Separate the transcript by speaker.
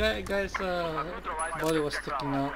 Speaker 1: Guy, guy's uh, body was sticking out.